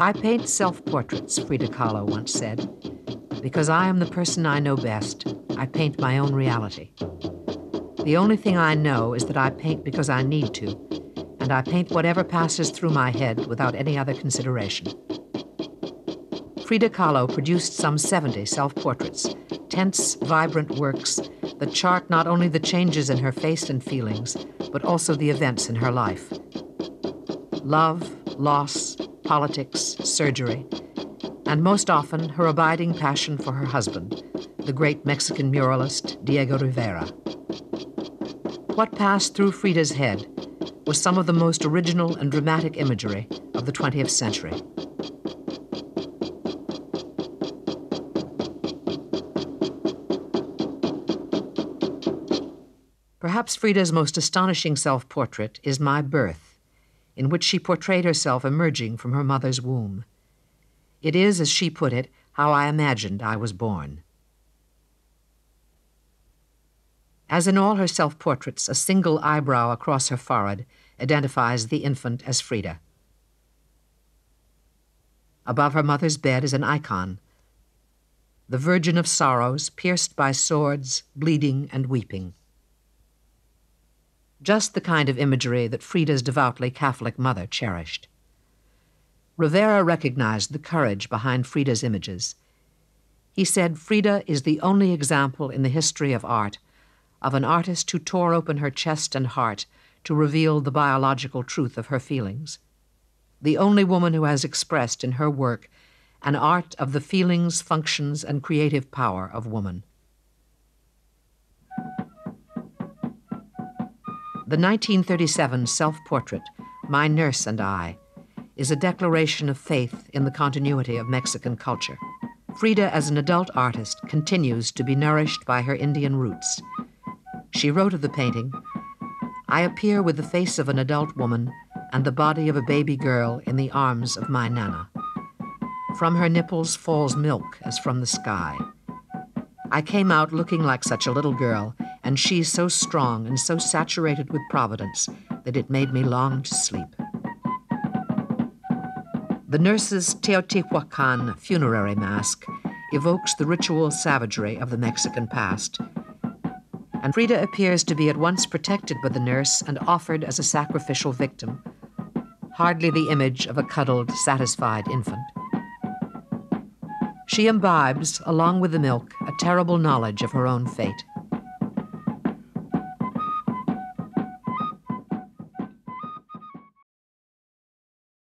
I paint self portraits, Frida Kahlo once said, because I am the person I know best. I paint my own reality. The only thing I know is that I paint because I need to, and I paint whatever passes through my head without any other consideration. Frida Kahlo produced some 70 self portraits, tense, vibrant works that chart not only the changes in her face and feelings, but also the events in her life love, loss, politics, surgery, and most often her abiding passion for her husband, the great Mexican muralist Diego Rivera. What passed through Frida's head was some of the most original and dramatic imagery of the 20th century. Perhaps Frida's most astonishing self portrait is My Birth, in which she portrayed herself emerging from her mother's womb. It is, as she put it, how I imagined I was born. As in all her self portraits, a single eyebrow across her forehead identifies the infant as Frida. Above her mother's bed is an icon the Virgin of Sorrows, pierced by swords, bleeding and weeping. Just the kind of imagery that Frida's devoutly Catholic mother cherished. Rivera recognized the courage behind Frida's images. He said Frida is the only example in the history of art of an artist who tore open her chest and heart to reveal the biological truth of her feelings. The only woman who has expressed in her work an art of the feelings, functions, and creative power of woman. The 1937 self portrait, My Nurse and I, is a declaration of faith in the continuity of Mexican culture. Frida, as an adult artist, continues to be nourished by her Indian roots she wrote of the painting I appear with the face of an adult woman and the body of a baby girl in the arms of my Nana. From her nipples falls milk as from the sky. I came out looking like such a little girl, and she so strong and so saturated with providence that it made me long to sleep. The nurse's Teotihuacan funerary mask evokes the ritual savagery of the Mexican past and Frida appears to be at once protected by the nurse and offered as a sacrificial victim, hardly the image of a cuddled, satisfied infant. She imbibes, along with the milk, a terrible knowledge of her own fate.